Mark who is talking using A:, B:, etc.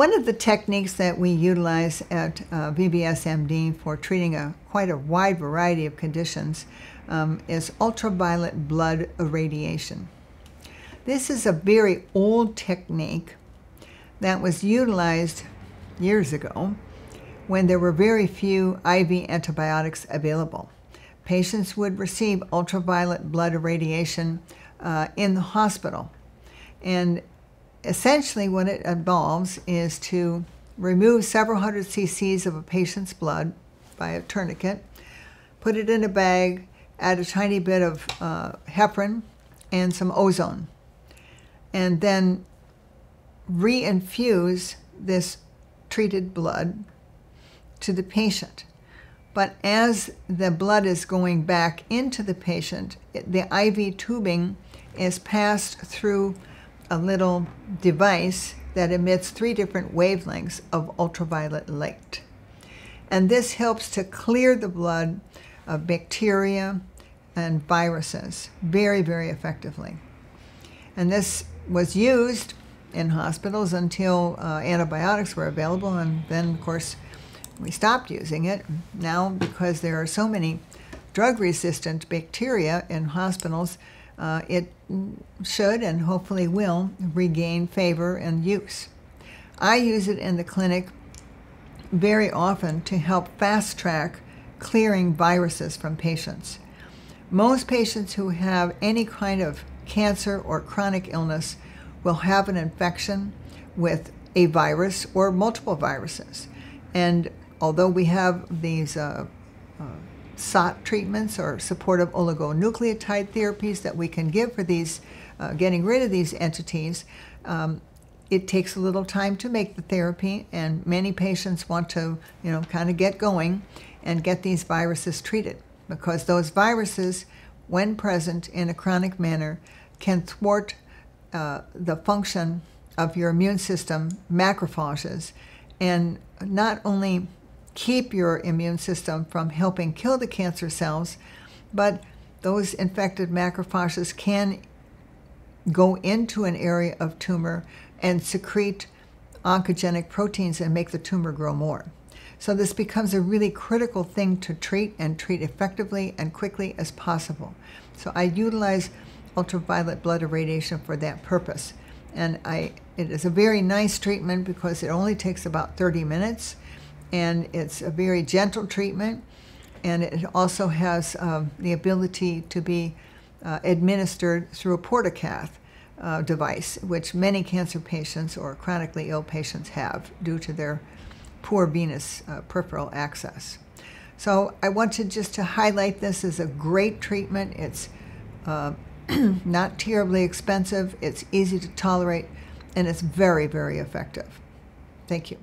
A: One of the techniques that we utilize at uh, VVS MD for treating a quite a wide variety of conditions um, is ultraviolet blood irradiation. This is a very old technique that was utilized years ago when there were very few IV antibiotics available. Patients would receive ultraviolet blood irradiation uh, in the hospital. And essentially, what it involves is to remove several hundred cc's of a patient's blood by a tourniquet, put it in a bag, add a tiny bit of uh, heparin and some ozone, and then reinfuse this treated blood to the patient. But as the blood is going back into the patient, the IV tubing is passed through a little device that emits three different wavelengths of ultraviolet light. And this helps to clear the blood of bacteria and viruses very, very effectively. And this was used in hospitals until uh, antibiotics were available, and then, of course, we stopped using it. Now, because there are so many drug resistant bacteria in hospitals, uh, it should and hopefully will regain favor and use. I use it in the clinic very often to help fast track clearing viruses from patients. Most patients who have any kind of cancer or chronic illness will have an infection with a virus or multiple viruses. And although we have these uh, uh, SOT treatments or supportive oligonucleotide therapies that we can give for these, uh, getting rid of these entities, um, it takes a little time to make the therapy, and many patients want to, you know, kind of get going and get these viruses treated. Because those viruses, when present in a chronic manner, can thwart uh, the function of your immune system, macrophages, and not only keep your immune system from helping kill the cancer cells, but those infected macrophages can go into an area of tumor and secrete oncogenic proteins and make the tumor grow more. So this becomes a really critical thing to treat and treat effectively and quickly as possible. So I utilize ultraviolet blood irradiation for that purpose. And I, it is a very nice treatment because it only takes about 30 minutes and it's a very gentle treatment and it also has um, the ability to be uh, administered through a portacath uh, device, which many cancer patients or chronically ill patients have due to their poor venous uh, peripheral access. So I wanted just to highlight this as a great treatment. It's uh, not terribly expensive, it's easy to tolerate, and it's very, very effective. Thank you.